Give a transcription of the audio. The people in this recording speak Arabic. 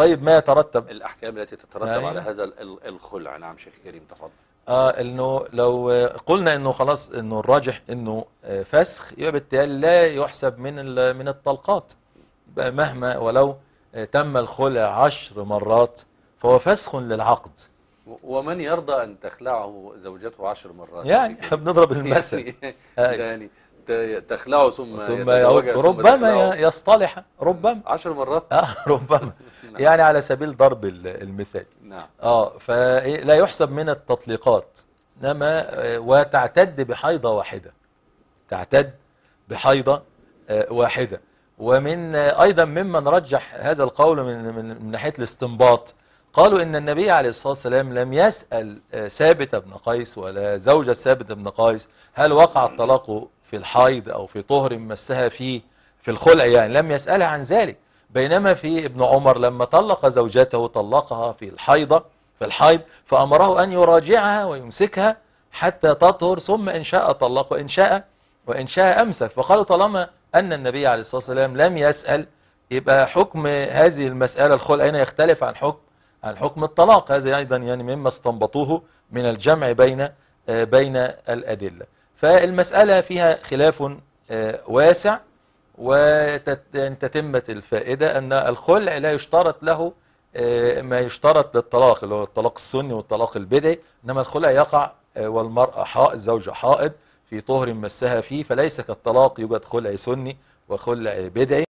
طيب ما يترتب؟ الأحكام التي تترتب أيوة. على هذا ال- ال- الخلع. نعم شيخ كريم تفضل. آه إنه لو قلنا إنه خلاص إنه الراجح إنه آه، فسخ يبقى بالتالي لا يحسب من من الطلقات. مهما ولو آه، تم الخلع عشر مرات فهو فسخ للعقد. ومن يرضى أن تخلعه زوجته عشر مرات؟ يعني؟ بنضرب المثل. يعني, تخلعه ثم, ثم ثم ربما. ي- يصطلح. ربما. عشر مرات. آه ربما. نعم. يعني على سبيل ضرب ال- المثال. نعم. آه فلا يحسب من التطليقات إنما آه، وتعتد بحيضة واحدة. تعتد بحيضة آه، واحدة. ومن آه، أيضا ممن رجح هذا القول من من من ناحية الاستنباط قالوا إن النبي عليه الصلاة والسلام لم يسأل آه، ثابت بن قيس ولا زوجة ثابت بن قيس هل وقع الطلاق في الحيض أو في طهر مسها فيه في الخلع يعني لم يسالها عن ذلك. بينما في ابن عمر لما طلق زوجته طلقها في الحيضة في الحيض فأمره أن يراجعها ويمسكها حتى تطهر ثم إن شاء طلق وإن شاء وإن شاء أمسك. فقالوا طالما أن النبي عليه الصلاة والسلام لم يسأل يبقى حكم هذه المسألة الخلع هنا يختلف عن حكم عن حكم الطلاق. هذا أيضا يعني مما استنبطوه من الجمع بين آه، بين الأدلة. فالمسألة فيها خلاف آه، واسع وتتمة الفائدة أن الخلع لا يشترط له آه، ما يشترط للطلاق اللي هو الطلاق السني والطلاق البدعي إنما الخلع يقع آه، والمرأة حائض الزوجة حائض في طهر مسها فيه فليس كالطلاق يوجد خلع سني وخلع بدعي.